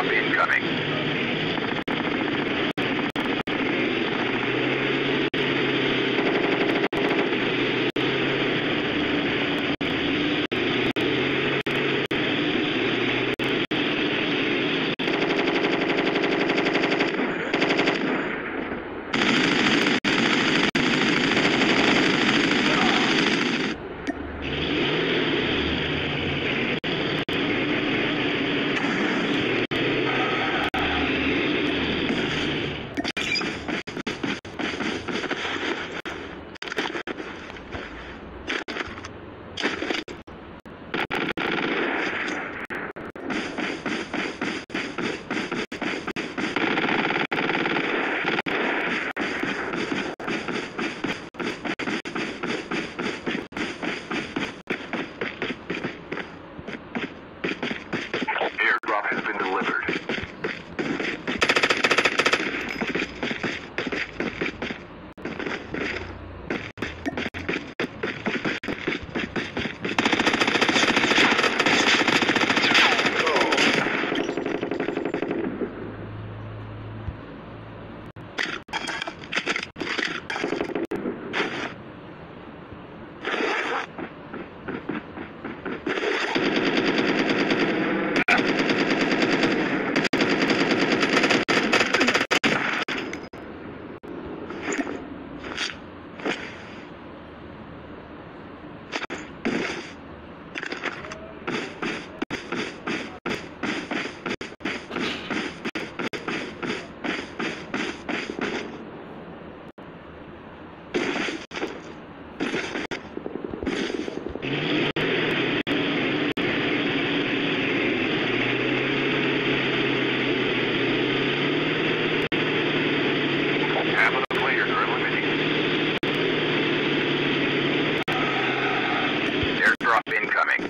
Família. incoming.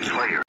Last five